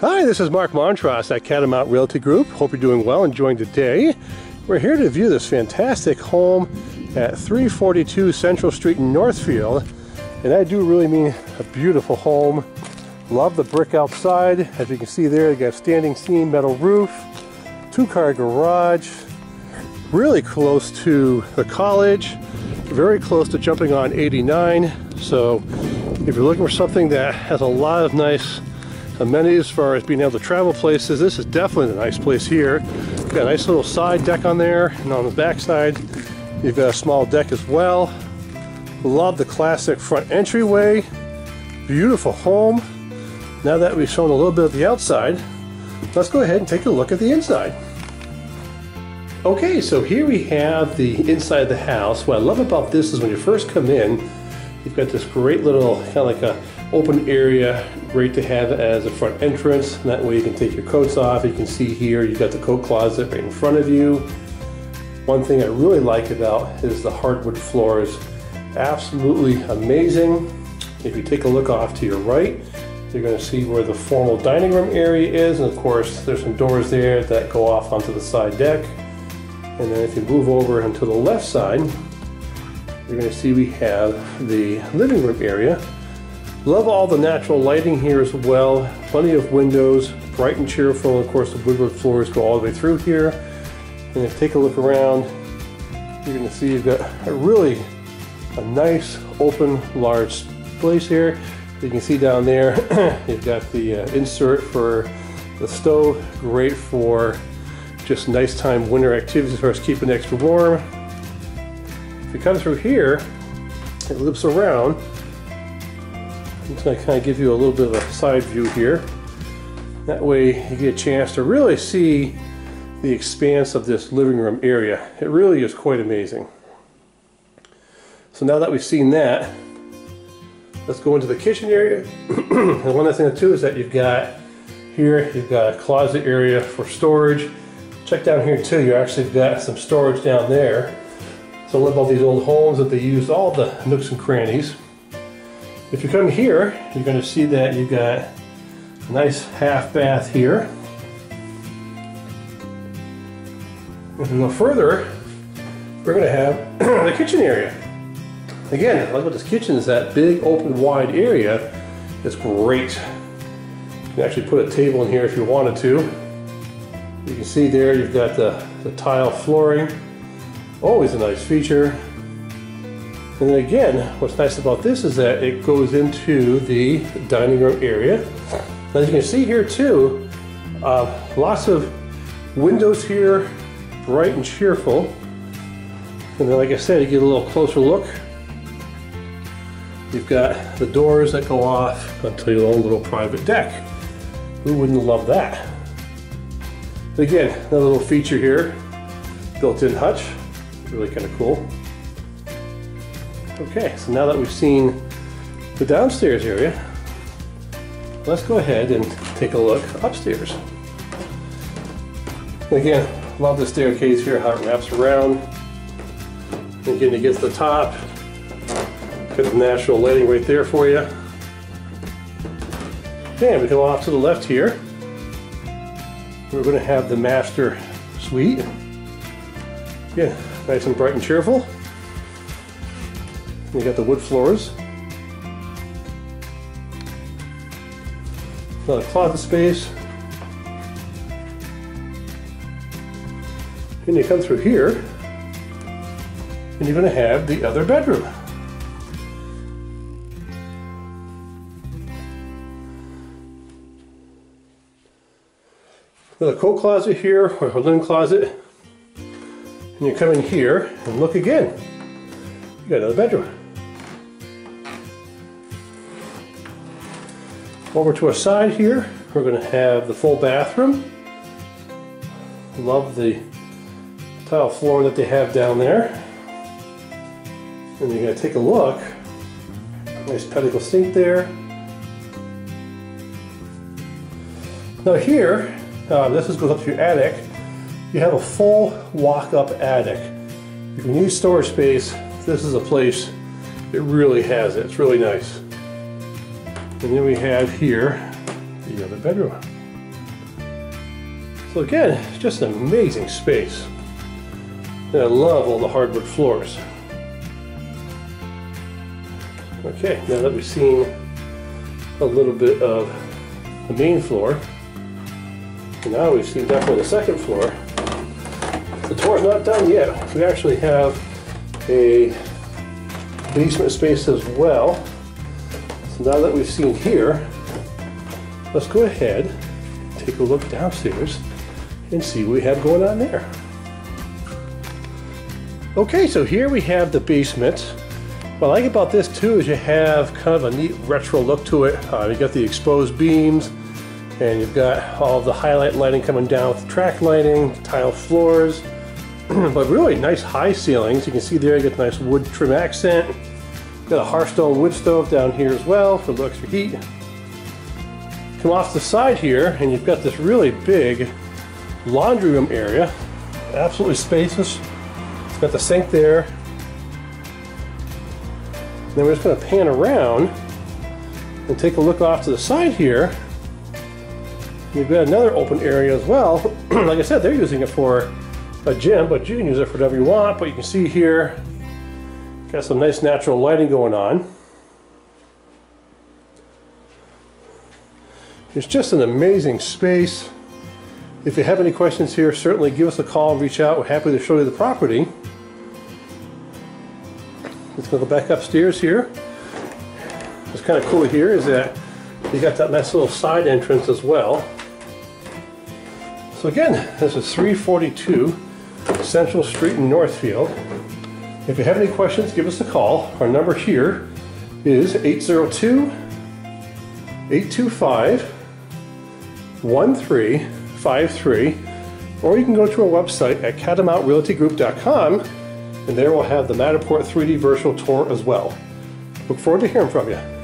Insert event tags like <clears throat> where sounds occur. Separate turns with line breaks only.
Hi, this is Mark Montross at Catamount Realty Group. Hope you're doing well, and enjoying the day. We're here to view this fantastic home at 342 Central Street in Northfield. And I do really mean a beautiful home. Love the brick outside. As you can see there, you got standing seam metal roof, two car garage, really close to the college, very close to jumping on 89. So if you're looking for something that has a lot of nice amenities as far as being able to travel places. This is definitely a nice place here. Got a nice little side deck on there, and on the back side, you've got a small deck as well. Love the classic front entryway. Beautiful home. Now that we've shown a little bit of the outside, let's go ahead and take a look at the inside. Okay, so here we have the inside of the house. What I love about this is when you first come in, you've got this great little kind of like a open area, great to have as a front entrance. That way you can take your coats off. You can see here you've got the coat closet right in front of you. One thing I really like about is the hardwood floors. Absolutely amazing. If you take a look off to your right, you're going to see where the formal dining room area is. And of course, there's some doors there that go off onto the side deck. And then if you move over onto the left side, you're going to see we have the living room area Love all the natural lighting here as well. Plenty of windows, bright and cheerful. Of course, the woodwork floors go all the way through here. And if you take a look around, you're to see you've got a really a nice, open, large place here. You can see down there, <clears throat> you've got the uh, insert for the stove. Great for just nice time winter activities as far as keeping extra warm. If you come through here, it loops around I'm just going to kind of give you a little bit of a side view here. That way you get a chance to really see the expanse of this living room area. It really is quite amazing. So now that we've seen that, let's go into the kitchen area. <clears throat> and one other thing too is that you've got here, you've got a closet area for storage. Check down here too, you actually got some storage down there. So love all these old homes that they use all the nooks and crannies. If you come here, you're going to see that you've got a nice half bath here. If we go further, we're going to have <clears throat> the kitchen area. Again, I like about this kitchen is that big, open, wide area. It's great. You can actually put a table in here if you wanted to. You can see there you've got the, the tile flooring. Always a nice feature. And then again, what's nice about this is that it goes into the dining room area. As you can see here too, uh, lots of windows here, bright and cheerful. And then like I said, you get a little closer look. You've got the doors that go off onto your own little private deck. Who wouldn't love that? Again, another little feature here, built-in hutch, really kind of cool. Okay, so now that we've seen the downstairs area, let's go ahead and take a look upstairs. Again, love the staircase here, how it wraps around. Again, to get to the top, got the natural lighting right there for you. And we come off to the left here. We're going to have the master suite. Yeah, nice and bright and cheerful. You got the wood floors. Another closet space. And you come through here, and you're going to have the other bedroom. Another coat closet here, or a linen closet. And you come in here and look again. You got another bedroom. Over to our side here, we're going to have the full bathroom. Love the tile floor that they have down there. And you're going to take a look. Nice pedicle sink there. Now here, uh, this is, goes up to your attic. You have a full walk-up attic. If you need storage space, this is a place it really has it. It's really nice. And then we have here the other bedroom. So again, just an amazing space. And I love all the hardwood floors. Okay, now that we've seen a little bit of the main floor, and now we've seen definitely the second floor, the tour's not done yet. We actually have a basement space as well. Now that we've seen here, let's go ahead, take a look downstairs and see what we have going on there. Okay, so here we have the basement. What I like about this too is you have kind of a neat retro look to it. Uh, you got the exposed beams and you've got all the highlight lighting coming down with track lighting, tile floors, <clears throat> but really nice high ceilings. You can see there you get nice wood trim accent. Got a Hearthstone wood stove down here as well for little extra heat. Come off the side here and you've got this really big laundry room area. Absolutely spacious. It's got the sink there. Then we're just going to pan around and take a look off to the side here. You've got another open area as well. <clears throat> like I said, they're using it for a gym, but you can use it for whatever you want. But you can see here, got some nice natural lighting going on. It's just an amazing space. If you have any questions here, certainly give us a call and reach out. We're happy to show you the property. Let's go back upstairs here. What's kind of cool here is that you got that nice little side entrance as well. So again, this is 342 Central Street in Northfield. If you have any questions, give us a call. Our number here is 802 825 1353 or you can go to our website at catamountrealtygroup.com and there we'll have the Matterport 3D virtual tour as well. Look forward to hearing from you.